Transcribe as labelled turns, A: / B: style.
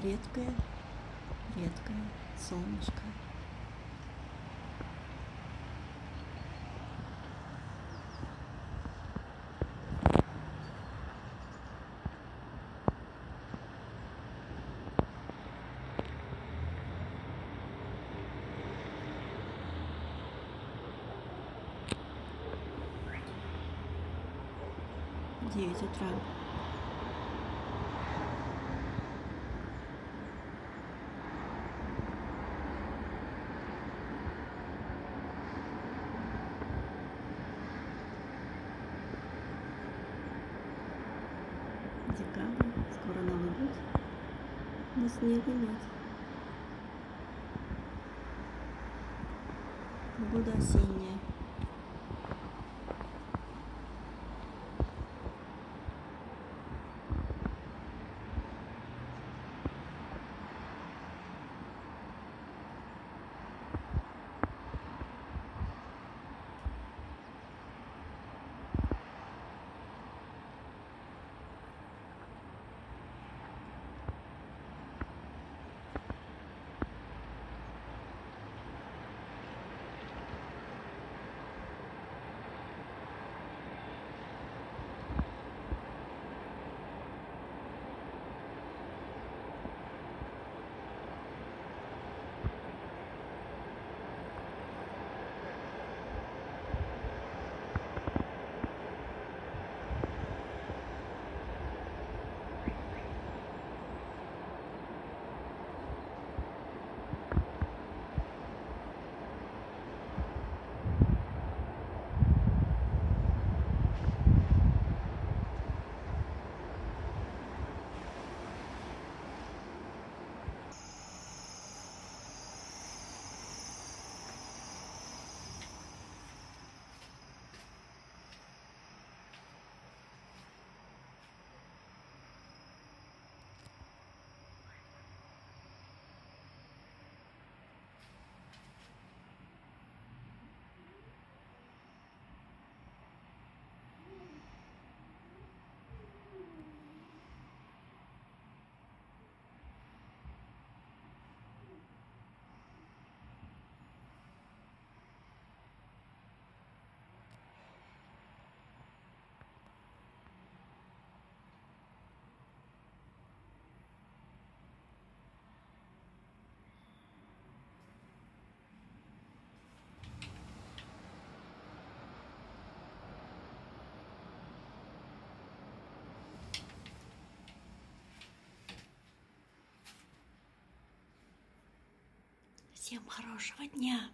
A: редкое, редкое солнышко. Девять утра. Декабрь, скоро Новый год, но снега нет. Погода осенняя. Всем хорошего дня!